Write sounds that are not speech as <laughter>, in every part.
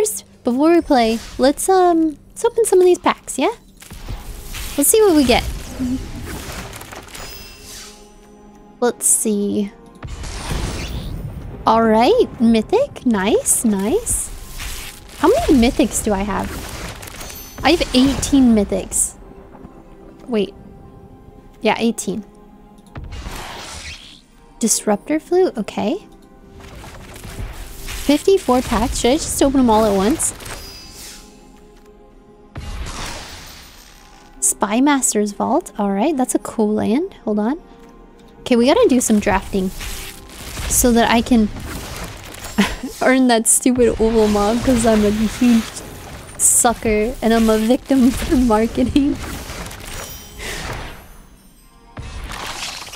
first, before we play, let's um let's open some of these packs, yeah? Let's see what we get. Let's see. Alright, mythic. Nice, nice. How many mythics do I have? I have 18 mythics. Wait. Yeah, 18. Disruptor flute, okay. 54 packs. Should I just open them all at once? Spymaster's Vault. Alright, that's a cool land. Hold on. Okay, we gotta do some drafting. So that I can <laughs> earn that stupid Ulamog because I'm a huge sucker and I'm a victim <laughs> for marketing.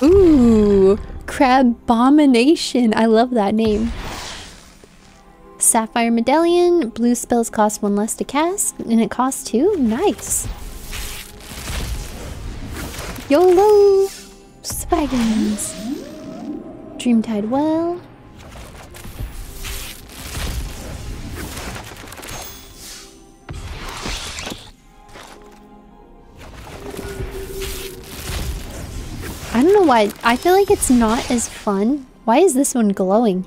Ooh, Crabomination. I love that name. Sapphire Medallion. Blue spells cost one less to cast, and it costs two. Nice. YOLO! Spagans. Dreamtide Whale. I don't know why. I feel like it's not as fun. Why is this one glowing?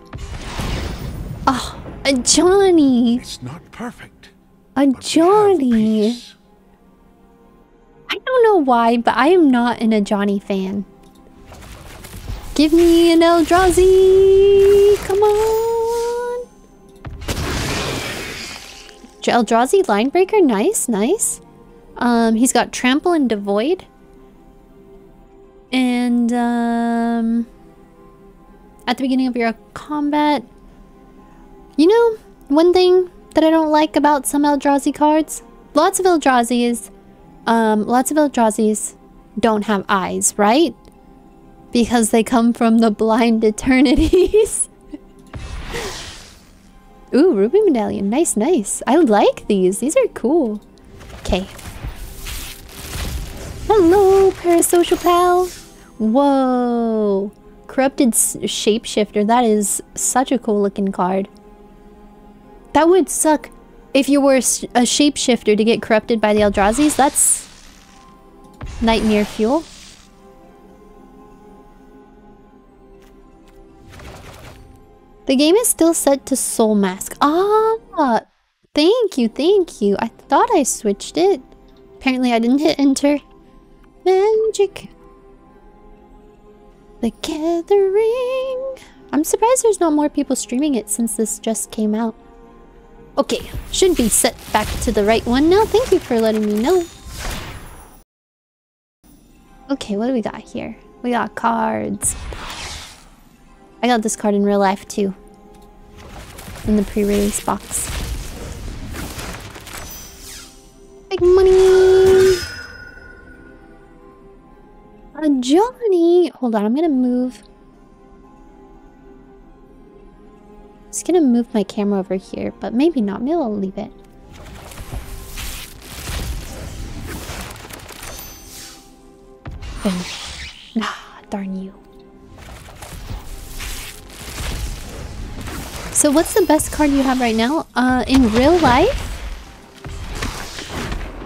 Ajani. It's not perfect. Ajani. I don't know why, but I am not an Ajani fan. Give me an Eldrazi! Come on! Eldrazi Linebreaker, nice, nice. Um, he's got Trample and Devoid. And, um... At the beginning of your combat... You know, one thing that I don't like about some Eldrazi cards? Lots of Eldrazi's um, lots of Eldrazi's don't have eyes, right? Because they come from the blind eternities. <laughs> Ooh, Ruby Medallion. Nice, nice. I like these. These are cool. Okay. Hello, Parasocial Pal. Whoa. Corrupted Shapeshifter. That is such a cool looking card. That would suck if you were a shapeshifter to get corrupted by the Eldrazi's, that's nightmare fuel. The game is still set to Soulmask. Ah, thank you, thank you. I thought I switched it. Apparently I didn't hit enter. Magic. The Gathering. I'm surprised there's not more people streaming it since this just came out. Okay, should be set back to the right one now. Thank you for letting me know. Okay, what do we got here? We got cards. I got this card in real life too. In the pre-release box. Big money! Ajani! Hold on, I'm gonna move was gonna move my camera over here, but maybe not. Maybe I'll leave it. <sighs> Ah, darn you. So what's the best card you have right now? Uh, in real life?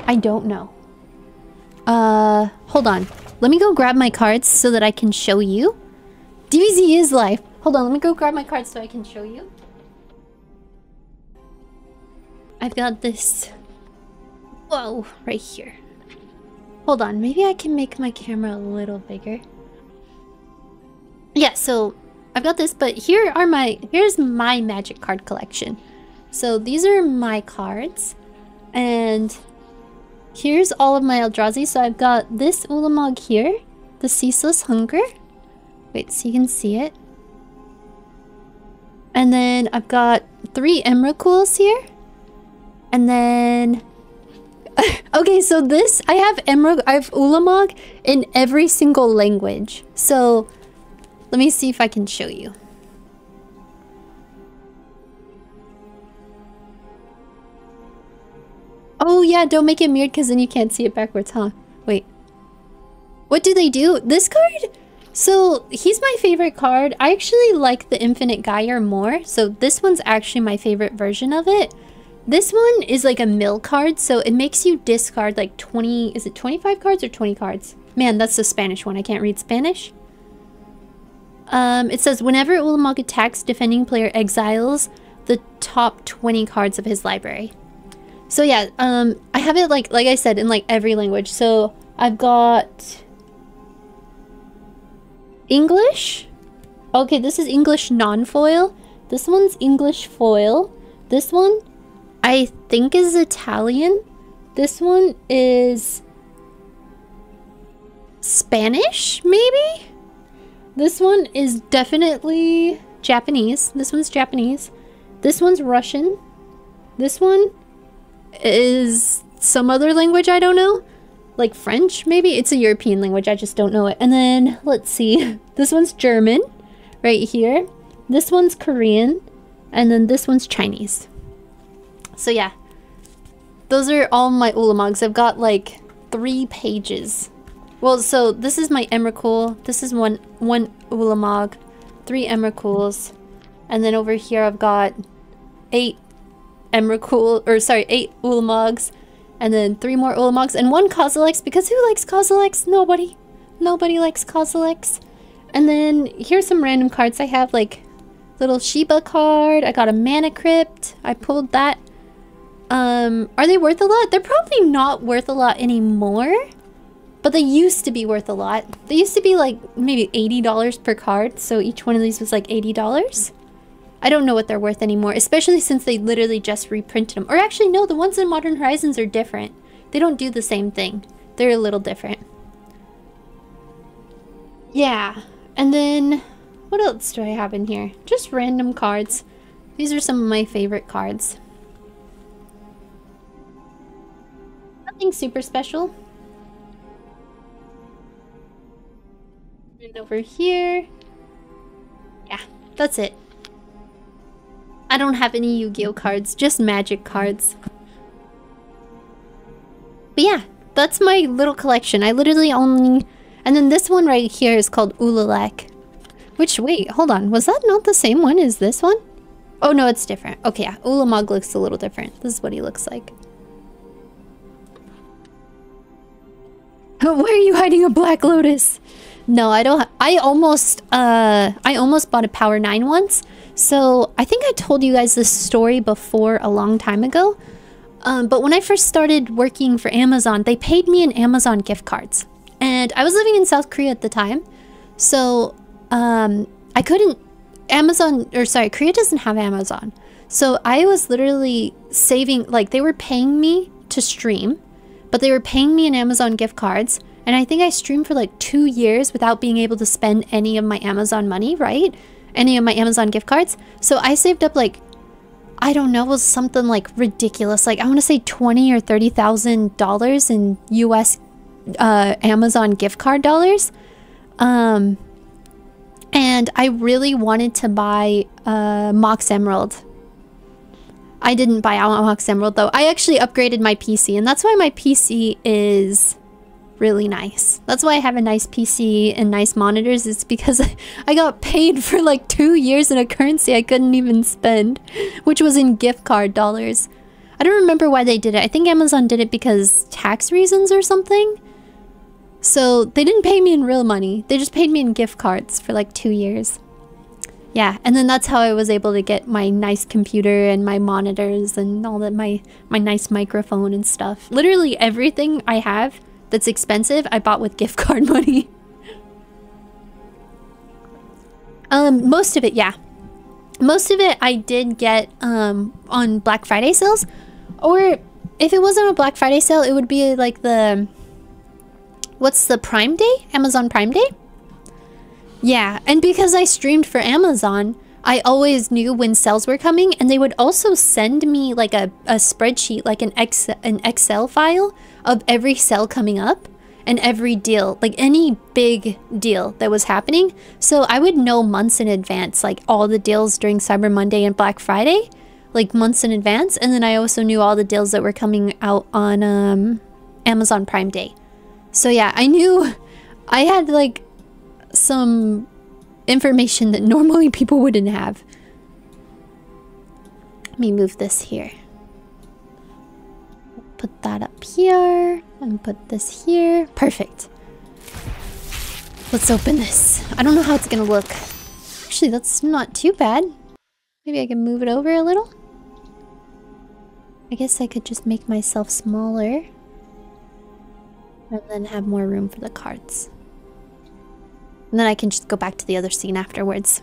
I don't know. Uh, hold on. Let me go grab my cards so that I can show you. DBZ is life. Hold on, let me go grab my cards so I can show you. I've got this... Whoa, right here. Hold on, maybe I can make my camera a little bigger. Yeah, so I've got this, but here are my... Here's my magic card collection. So these are my cards. And here's all of my Eldrazi. So I've got this Ulamog here. The Ceaseless Hunger. Wait, so you can see it. And then I've got three Emrakuls here. And then... <laughs> okay, so this... I have Emerald... I have Ulamog in every single language. So... Let me see if I can show you. Oh yeah, don't make it mirrored because then you can't see it backwards, huh? Wait. What do they do? This card? So, he's my favorite card. I actually like the Infinite Gyre more. So, this one's actually my favorite version of it. This one is like a mill card, so it makes you discard like 20, is it 25 cards or 20 cards? Man, that's the Spanish one. I can't read Spanish. Um, it says, whenever Ulamog attacks, defending player exiles the top 20 cards of his library. So yeah, um, I have it like, like I said, in like every language. So I've got English. Okay, this is English non-foil. This one's English foil. This one, I think is Italian. This one is Spanish, maybe? This one is definitely Japanese. This one's Japanese. This one's Russian. This one is some other language I don't know. Like French, maybe? It's a European language, I just don't know it. And then, let's see. <laughs> This one's German, right here. This one's Korean. And then this one's Chinese. So yeah. Those are all my ulamogs. I've got like three pages well, so this is my Emrakul. This is one one Ulamog, three Emrakuls, and then over here I've got eight Emrakul, or sorry, eight Ulamogs, and then three more Ulamogs, and one Kozilek, because who likes Kozilek? Nobody. Nobody likes Kozilek. And then here's some random cards I have, like little Shiba card. I got a Mana Crypt. I pulled that. Um, are they worth a lot? They're probably not worth a lot anymore. But they used to be worth a lot. They used to be like maybe $80 per card, so each one of these was like $80. I don't know what they're worth anymore, especially since they literally just reprinted them. Or actually, no, the ones in Modern Horizons are different. They don't do the same thing. They're a little different. Yeah, and then what else do I have in here? Just random cards. These are some of my favorite cards. Nothing super special. And over here. Yeah, that's it. I don't have any Yu-Gi-Oh cards, just magic cards. But yeah, that's my little collection. I literally only... And then this one right here is called Ulalek. Which, wait, hold on. Was that not the same one as this one? Oh, no, it's different. Okay, yeah. Ulamog looks a little different. This is what he looks like. <laughs> Why are you hiding a Black Lotus? No, I don't. I almost, uh, I almost bought a Power 9 once. So I think I told you guys this story before a long time ago. Um, but when I first started working for Amazon, they paid me in Amazon gift cards. And I was living in South Korea at the time. So um, I couldn't, Amazon, or sorry, Korea doesn't have Amazon. So I was literally saving, like they were paying me to stream, but they were paying me in Amazon gift cards. And I think I streamed for like two years without being able to spend any of my Amazon money, right? Any of my Amazon gift cards. So I saved up like, I don't know, was something like ridiculous. Like I want to say twenty or thirty thousand dollars in U.S. Uh, Amazon gift card dollars. Um, and I really wanted to buy uh, Mox Emerald. I didn't buy Mox Emerald though. I actually upgraded my PC, and that's why my PC is really nice. That's why I have a nice PC and nice monitors. It's because <laughs> I got paid for like two years in a currency I couldn't even spend, which was in gift card dollars. I don't remember why they did it. I think Amazon did it because tax reasons or something. So they didn't pay me in real money. They just paid me in gift cards for like two years. Yeah, and then that's how I was able to get my nice computer and my monitors and all that my my nice microphone and stuff. Literally everything I have that's expensive, I bought with gift <laughs> card money. um, most of it, yeah. Most of it I did get um, on Black Friday sales. Or if it wasn't a Black Friday sale, it would be like the... What's the Prime Day? Amazon Prime Day? Yeah, and because I streamed for Amazon, I always knew when sales were coming and they would also send me like a, a spreadsheet, like an, Ex an Excel file of every sale coming up and every deal, like any big deal that was happening. So I would know months in advance, like all the deals during Cyber Monday and Black Friday, like months in advance. And then I also knew all the deals that were coming out on um, Amazon Prime Day. So yeah, I knew <laughs> I had like some information that normally people wouldn't have. Let me move this here. put that up here and put this here. Perfect. Let's open this. I don't know how it's gonna look. Actually, that's not too bad. Maybe I can move it over a little. I guess I could just make myself smaller. And then have more room for the cards. And then I can just go back to the other scene afterwards.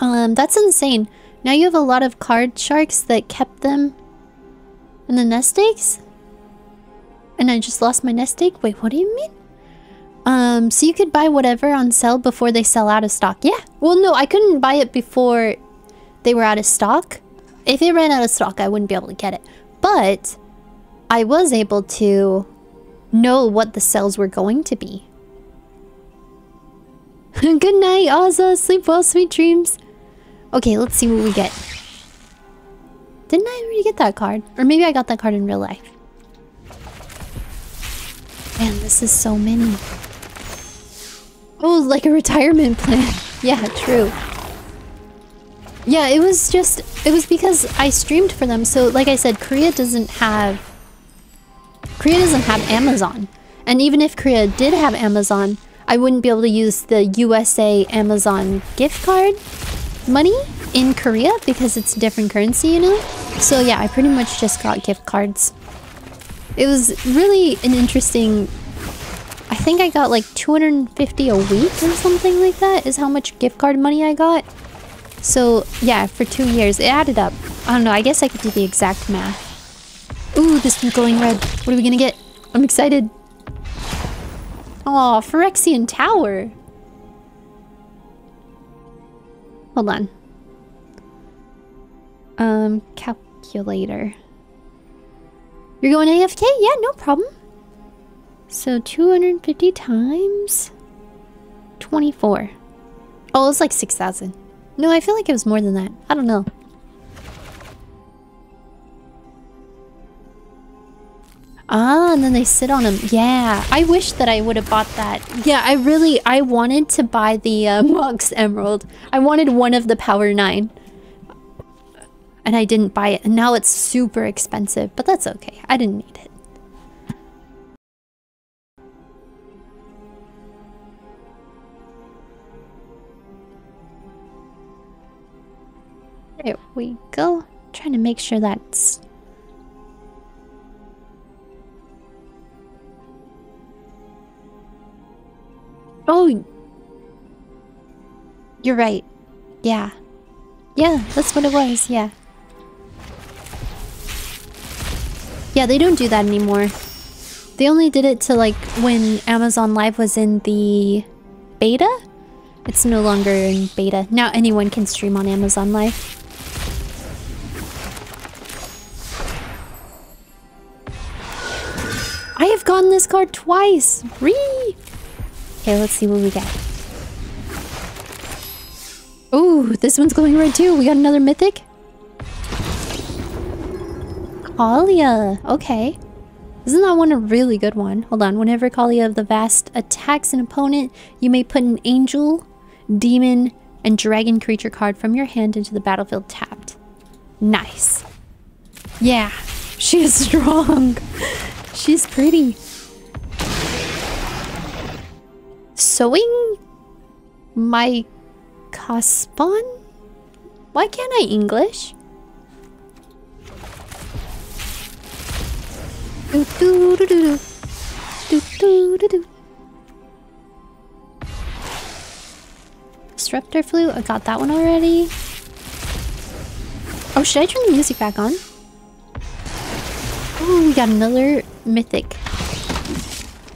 Um, that's insane. Now you have a lot of card sharks that kept them in the nest eggs? And I just lost my nest egg? Wait, what do you mean? Um, so you could buy whatever on sale before they sell out of stock. Yeah. Well, no, I couldn't buy it before they were out of stock. If it ran out of stock, I wouldn't be able to get it. But I was able to know what the sales were going to be. <laughs> Good night, Ozza. Sleep well, sweet dreams. Okay, let's see what we get. Didn't I already get that card? Or maybe I got that card in real life. Man, this is so many. Oh, like a retirement plan. <laughs> yeah, true. Yeah, it was just... It was because I streamed for them. So, like I said, Korea doesn't have... Korea doesn't have Amazon. And even if Korea did have Amazon, I wouldn't be able to use the USA Amazon gift card money in Korea because it's a different currency, you know? So yeah, I pretty much just got gift cards. It was really an interesting... I think I got like 250 a week or something like that is how much gift card money I got. So yeah, for two years, it added up. I don't know, I guess I could do the exact math. Ooh, this one's glowing red. What are we gonna get? I'm excited. Oh, Phyrexian Tower. Hold on. Um, calculator. You're going AFK? Yeah, no problem. So 250 times 24. Oh, it's like 6,000. No, I feel like it was more than that. I don't know. Ah, and then they sit on them. Yeah, I wish that I would have bought that. Yeah, I really, I wanted to buy the uh, <laughs> Mox Emerald. I wanted one of the Power 9. And I didn't buy it. And now it's super expensive. But that's okay. I didn't need it. There we go. trying to make sure that's Oh! You're right. Yeah. Yeah, that's what it was, yeah. Yeah, they don't do that anymore. They only did it to like when Amazon Live was in the beta. It's no longer in beta. Now anyone can stream on Amazon Live. I have gotten this card twice! Ree! Okay, let's see what we get. Ooh, this one's going red too. We got another mythic. Kaalia. Okay. Isn't that one a really good one? Hold on. Whenever Kaalia of the Vast attacks an opponent, you may put an angel, demon, and dragon creature card from your hand into the battlefield tapped. Nice. Yeah, <laughs> she is strong. <laughs> She's pretty. Sewing my Caspon? Why can't I English? Do do do do do do do do. Disruptor flute. I got that one already. Oh, should I turn the music back on? Oh, we got another mythic.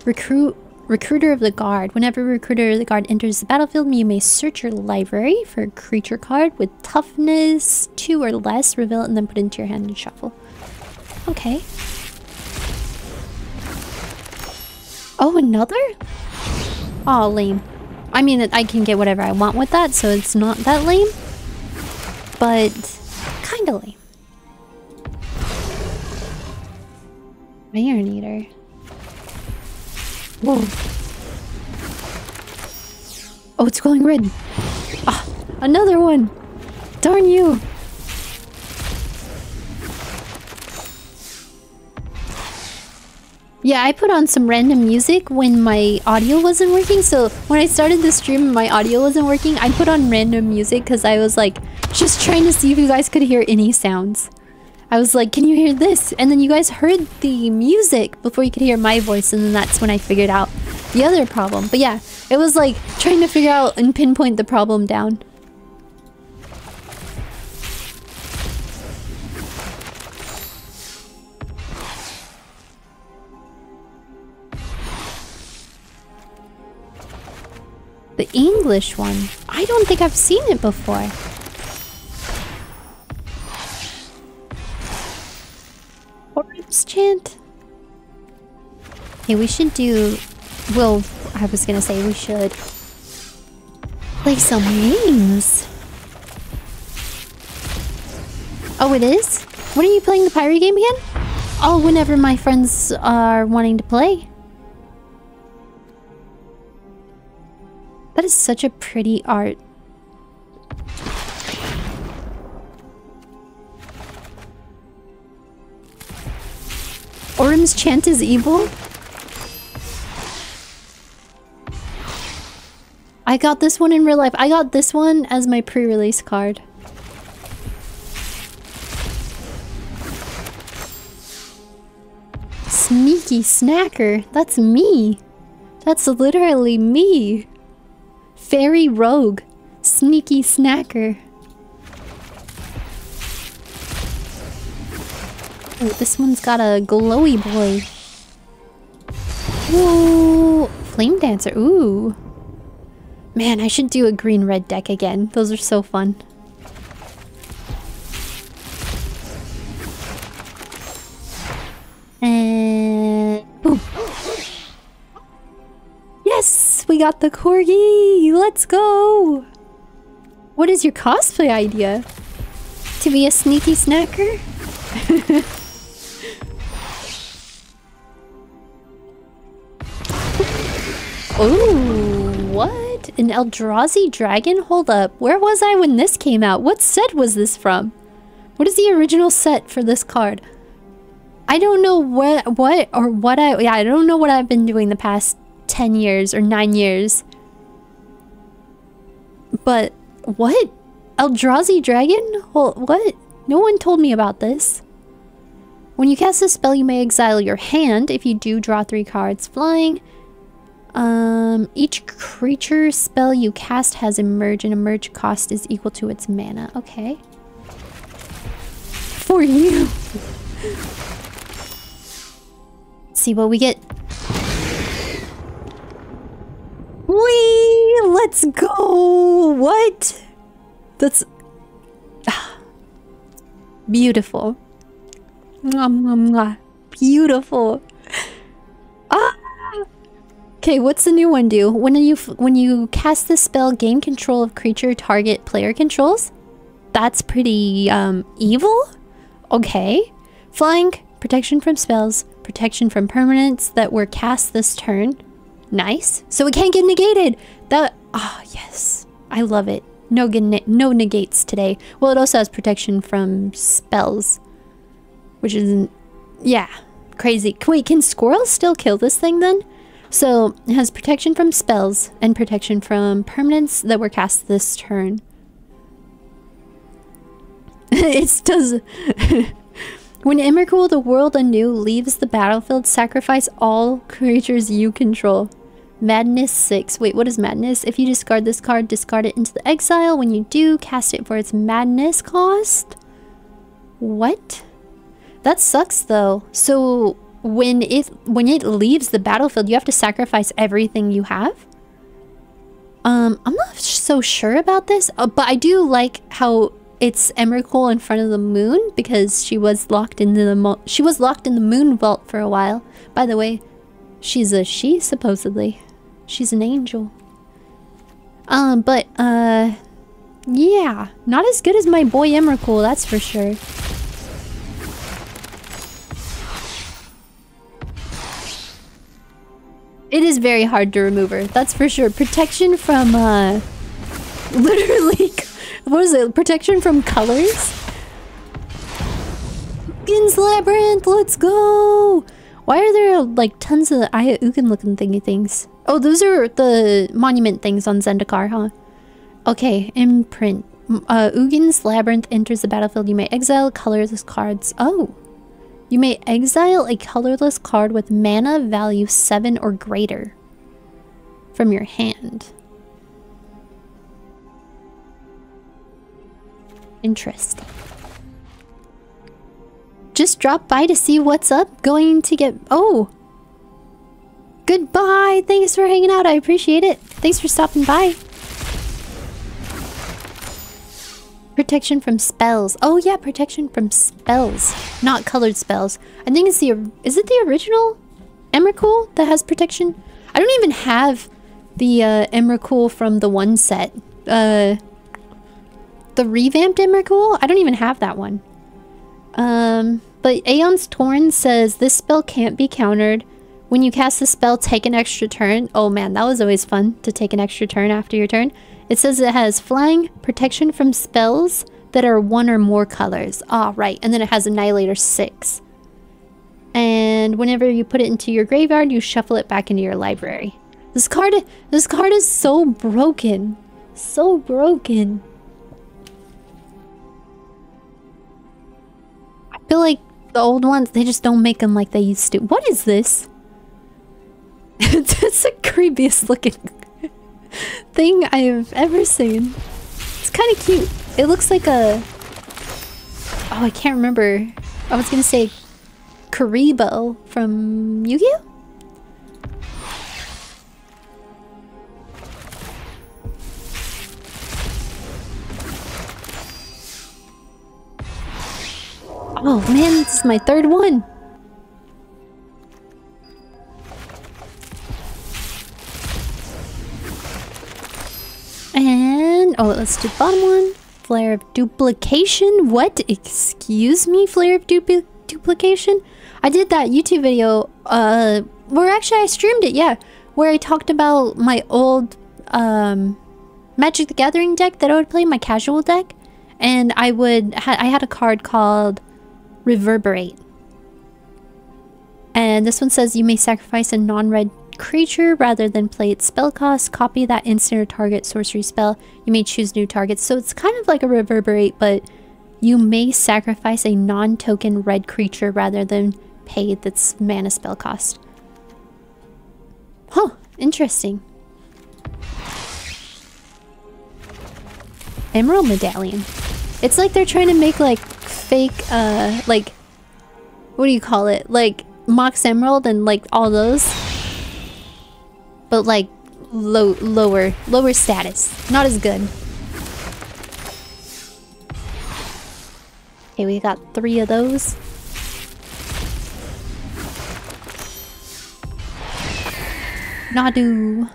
Recruit Recruiter of the Guard. Whenever Recruiter of the Guard enters the battlefield, you may search your library for a creature card with toughness 2 or less, reveal it, and then put it into your hand and shuffle. Okay. Oh, another? Oh, lame. I mean, I can get whatever I want with that, so it's not that lame. But, kinda lame. Iron Eater. Whoa. Oh, it's glowing red. Ah, another one. Darn you. Yeah, I put on some random music when my audio wasn't working. So when I started the stream and my audio wasn't working, I put on random music because I was like, just trying to see if you guys could hear any sounds. I was like, can you hear this? And then you guys heard the music before you could hear my voice. And then that's when I figured out the other problem. But yeah, it was like trying to figure out and pinpoint the problem down. The English one. I don't think I've seen it before. Orim's chant? Hey, we should do... Well, I was gonna say we should... Play some games. Oh, it is? When are you playing the pirate game again? Oh, whenever my friends are wanting to play. That is such a pretty art. Orim's chant is evil? I got this one in real life. I got this one as my pre-release card. Sneaky snacker. That's me. That's literally me. Fairy Rogue. Sneaky Snacker. Oh, this one's got a glowy boy. Whoa! Flame Dancer. Ooh. Man, I should do a green-red deck again. Those are so fun. And... Boom. Yes! We got the corgi! Let's go! What is your cosplay idea? To be a sneaky snacker? <laughs> oh, what? An Eldrazi dragon? Hold up. Where was I when this came out? What set was this from? What is the original set for this card? I don't know what what or what I yeah, I don't know what I've been doing the past 10 years or 9 years. But what? Eldrazi Dragon? What? No one told me about this. When you cast a spell, you may exile your hand. If you do, draw three cards flying. Um, each creature spell you cast has emerge, and emerge cost is equal to its mana. Okay. For you. <laughs> see what we get. Wee! Let's go! What? That's... <sighs> Beautiful. Beautiful. Ah! Okay, what's the new one do? When you when you cast the spell, gain control of creature target player controls? That's pretty um evil? Okay. Flying, protection from spells, protection from permanents that were cast this turn. Nice. So it can't get negated. That, ah, oh, yes. I love it. No, no negates today. Well, it also has protection from spells. Which isn't. yeah, crazy. Wait, can squirrels still kill this thing then? So, it has protection from spells and protection from permanents that were cast this turn. <laughs> it does... <laughs> when Emrakul the World Anew leaves the battlefield, sacrifice all creatures you control. Madness 6. Wait, what is Madness? If you discard this card, discard it into the exile. When you do, cast it for its Madness cost? What? That sucks though. So when it when it leaves the battlefield, you have to sacrifice everything you have? Um, I'm not so sure about this, uh, but I do like how it's Emrakul in front of the moon because she was locked into the she was locked in the moon vault for a while. By the way, she's a she supposedly. She's an angel. Um, but, uh, yeah. Not as good as my boy Emrakul, that's for sure. It is very hard to remove her, that's for sure. Protection from, uh, <laughs> literally, <laughs> what is it? Protection from colors? Ugin's Labyrinth, let's go! Why are there like tons of Aya Ugin looking thingy things? Oh, those are the monument things on Zendikar, huh? Okay, imprint. Uh, Ugin's Labyrinth enters the battlefield. You may exile colorless cards. Oh. You may exile a colorless card with mana value 7 or greater from your hand. Interesting. Just drop by to see what's up. Going to get... Oh! Goodbye! Thanks for hanging out. I appreciate it. Thanks for stopping by. Protection from spells. Oh yeah, protection from spells. Not colored spells. I think it's the... Is it the original Emrakul that has protection? I don't even have the uh, Emrakul from the one set. Uh, the revamped Emrakul? I don't even have that one. Um, but Aeon's Torn says this spell can't be countered. When you cast the spell, take an extra turn. Oh man, that was always fun to take an extra turn after your turn. It says it has flying, protection from spells that are one or more colors. Ah, right. And then it has Annihilator 6. And whenever you put it into your graveyard, you shuffle it back into your library. This card, this card is so broken. So broken. I feel like the old ones, they just don't make them like they used to. What is this? <laughs> it's the creepiest looking thing I've ever seen. It's kind of cute. It looks like a... Oh, I can't remember. I was gonna say Kuriboh from Yu-Gi-Oh? Oh man, this is my third one. And, oh, let's do the bottom one. Flare of duplication. What? Excuse me, flare of dupli duplication? I did that YouTube video, uh, where actually I streamed it, yeah. Where I talked about my old, um, Magic the Gathering deck that I would play, my casual deck. And I would, ha I had a card called Reverberate. And this one says you may sacrifice a non-red creature rather than play its spell cost. Copy that instant or target sorcery spell. You may choose new targets. So it's kind of like a reverberate, but you may sacrifice a non-token red creature rather than pay its mana spell cost. Huh, interesting. Emerald Medallion. It's like they're trying to make like fake, uh, like, what do you call it? Like Mox Emerald and like all those but like low lower lower status. Not as good. Okay we got three of those. Nadu.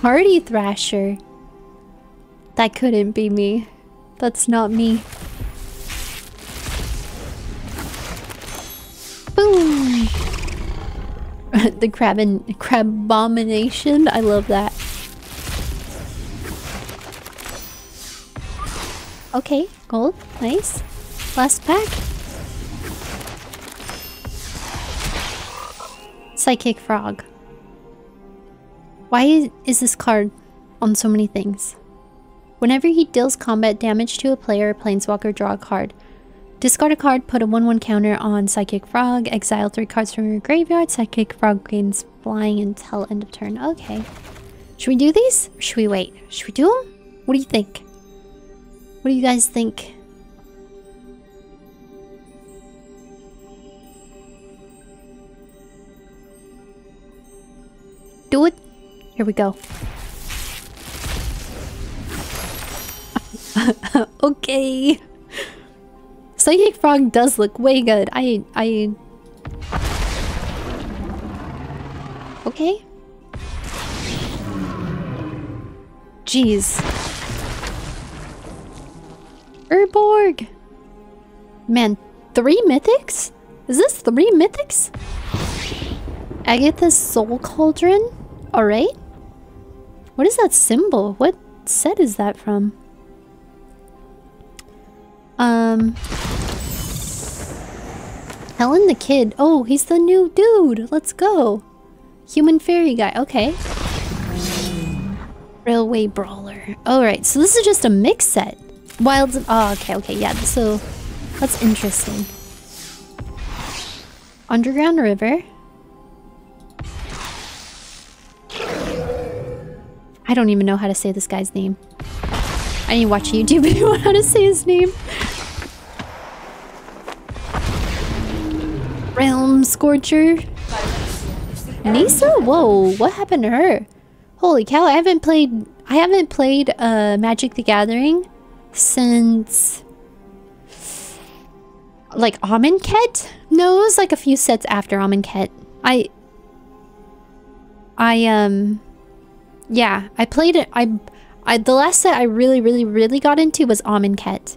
Hardy Thrasher. That couldn't be me. That's not me the crab and crab abomination. I love that. Okay, gold. Nice. Last pack. Psychic Frog. Why is this card on so many things? Whenever he deals combat damage to a player, planeswalker draw a card. Discard a card, put a 1-1 counter on Psychic Frog, exile 3 cards from your graveyard, Psychic Frog gains flying until end of turn. Okay. Should we do these? Or should we wait? Should we do them? What do you think? What do you guys think? Do it. Here we go. <laughs> okay. Psychic Frog does look way good. I... I... Okay. Jeez. Urborg! Man, three mythics? Is this three mythics? Agatha's Soul Cauldron? Alright. What is that symbol? What set is that from? Um... Helen the Kid. Oh, he's the new dude. Let's go. Human fairy guy. Okay. Railway Brawler. Alright, so this is just a mix set. Wild... Oh, okay, okay, yeah. So, that's interesting. Underground River. I don't even know how to say this guy's name. I need to watch a YouTube <laughs> video on how to say his name. Scorcher. Nissa? Whoa, what happened to her? Holy cow, I haven't played I haven't played uh Magic the Gathering since like Amonkhet? No, it was like a few sets after Amonkhet. I I um yeah, I played it I I the last set I really really really got into was Amonkhet.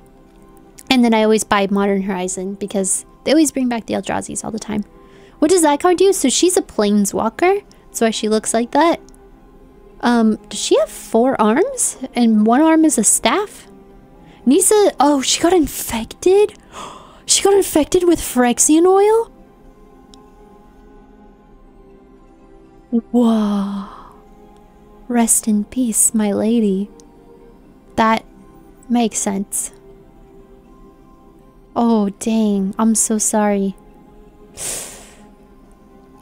And then I always buy Modern Horizon because they always bring back the Eldrazi's all the time. What does that card do? So she's a planeswalker. That's why she looks like that. Um, does she have four arms? And one arm is a staff? Nissa, oh, she got infected? <gasps> She got infected with Phyrexian oil? Whoa. Rest in peace, my lady. That makes sense. Oh, dang. I'm so sorry.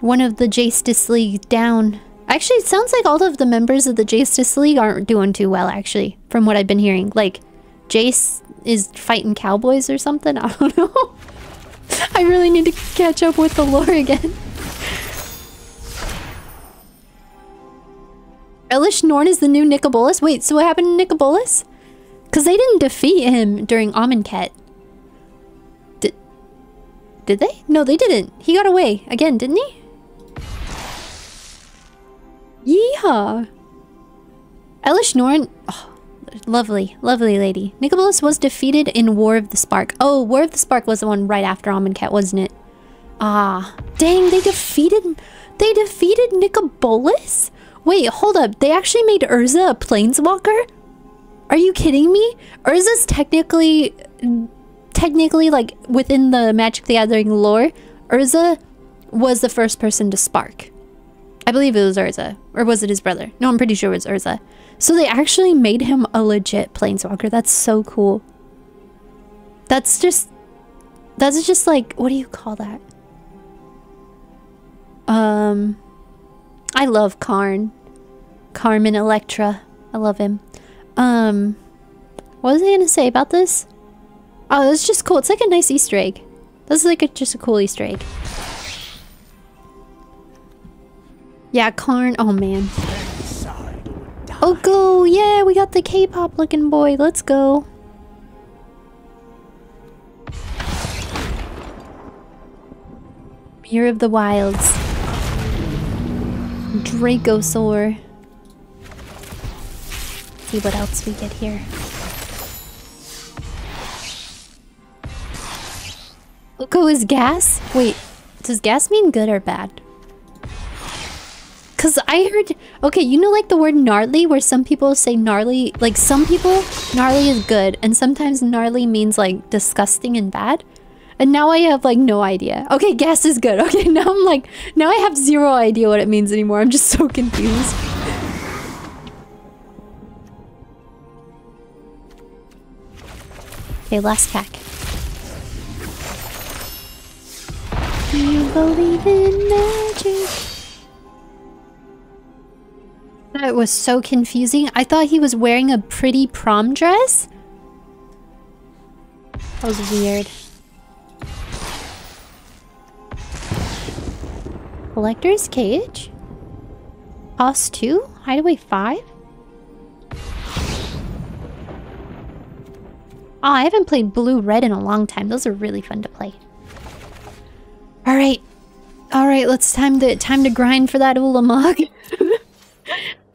One of the Justice League down. Actually, it sounds like all of the members of the Justice League aren't doing too well, actually, from what I've been hearing. Like, Jace is fighting cowboys or something? <laughs> I don't know. <laughs> I really need to catch up with the lore again. <laughs> Elesh Norn is the new Nicol Bolas? Wait, so what happened to Nicol Bolas? Because they didn't defeat him during Amonkhet. Did they? No, they didn't. He got away again, didn't he? Yeehaw! Elesh Norn... Oh, lovely, lovely lady. Nicol Bolas was defeated in War of the Spark. Oh, War of the Spark was the one right after Amonkhet, wasn't it? Ah, dang, they defeated... They defeated Nicol Bolas? Wait, hold up. They actually made Urza a planeswalker? Are you kidding me? Urza's technically technically, like, within the Magic the Gathering lore, Urza was the first person to spark. I believe it was Urza. Or was it his brother? No, I'm pretty sure it was Urza. So they actually made him a legit planeswalker. That's so cool. That's just... That's just like... What do you call that? Um... I love Karn. Carmen Electra. I love him. Um... What was I gonna say about this? Oh, that's just cool. It's like a nice Easter egg. This is like a, just a cool Easter egg. Yeah, Karn. Oh, man. Oh, go! Yeah, we got the K-pop looking boy. Let's go. Mirror of the Wilds. Dracosaur. See what else we get here. Oko oh, is gas? Wait, does gas mean good or bad? Cause I heard, okay, you know like the word gnarly where some people say gnarly, like some people, gnarly is good and sometimes gnarly means like disgusting and bad. And now I have like no idea. Okay, gas is good. <laughs> Okay, now I'm like, now I have zero idea what it means anymore. I'm just so confused. okay, last pack. Do you believe in magic? That was so confusing. I thought he was wearing a pretty prom dress. That was weird. Collector's Cage? Cost 2? Hideaway 5? Oh, ah, I haven't played Blue-Red in a long time. Those are really fun to play. All right. All right, let's time to time to grind for that Ulamog. <laughs>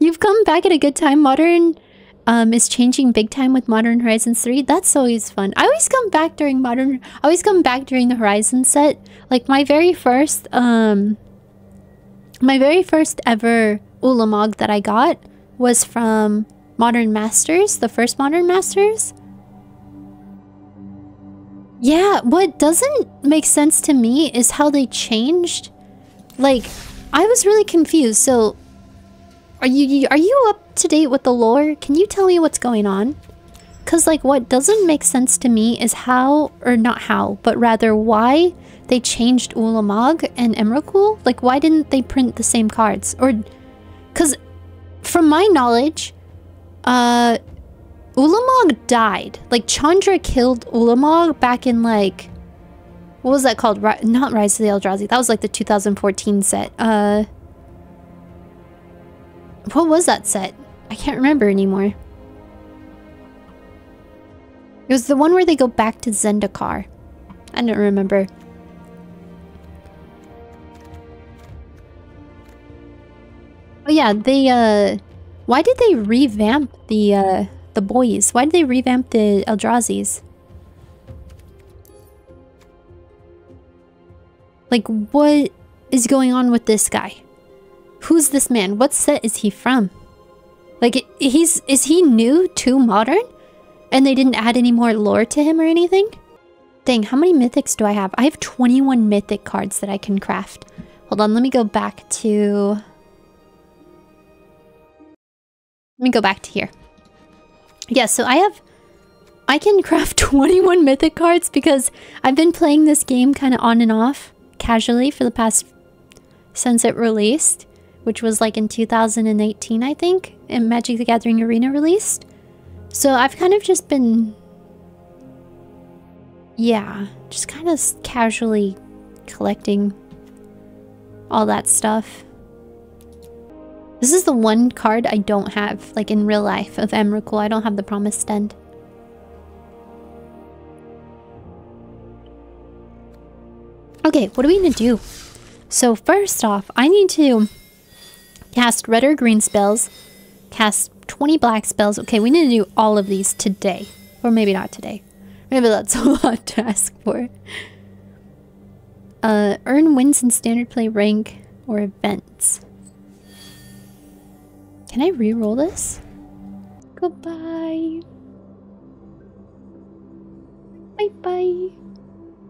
You've come back at a good time. Modern um, is changing big time with Modern Horizons 3. That's always fun. I always come back during Modern... I always come back during the Horizon set. Like, my very first... um, My very first ever Ulamog that I got was from Modern Masters. The first Modern Masters. Yeah, what doesn't make sense to me is how they changed. Like, I was really confused. So, are you are you up to date with the lore? Can you tell me what's going on? Cause like what doesn't make sense to me is how, or not how, but rather why they changed Ulamog and Emrakul. Like why didn't they print the same cards? Or, cause from my knowledge, uh, Ulamog died. Like Chandra killed Ulamog back in like, what was that called? Ri not Rise of the Eldrazi. That was like the 2014 set. Uh, what was that set? I can't remember anymore. It was the one where they go back to Zendikar. I don't remember. Oh yeah, they uh why did they revamp the uh the boys? Why did they revamp the Eldrazi's? Like what is going on with this guy? Who's this man? What set is he from? Like he's is he new to modern? And they didn't add any more lore to him or anything? Dang, how many mythics do I have? I have 21 mythic cards that I can craft. Hold on, let me go back to... Let me go back to here. Yeah, so I have... I can craft <laughs> 21 mythic cards because I've been playing this game kind of on and off, casually, for the past... Since it released, which was like in 2018, I think, and Magic the Gathering Arena released. So I've kind of just been... Yeah, just kind of casually collecting all that stuff. This is the one card I don't have, like in real life, of Emrakul. I don't have the Promised End. Okay, what are we gonna do? So first off, I need to cast red or green spells, cast 20 black spells. Okay, we need to do all of these today. Or maybe not today. Maybe that's <laughs> a lot to ask for. Uh, earn wins in standard play rank or events. Can I re-roll this? Goodbye. Bye-bye.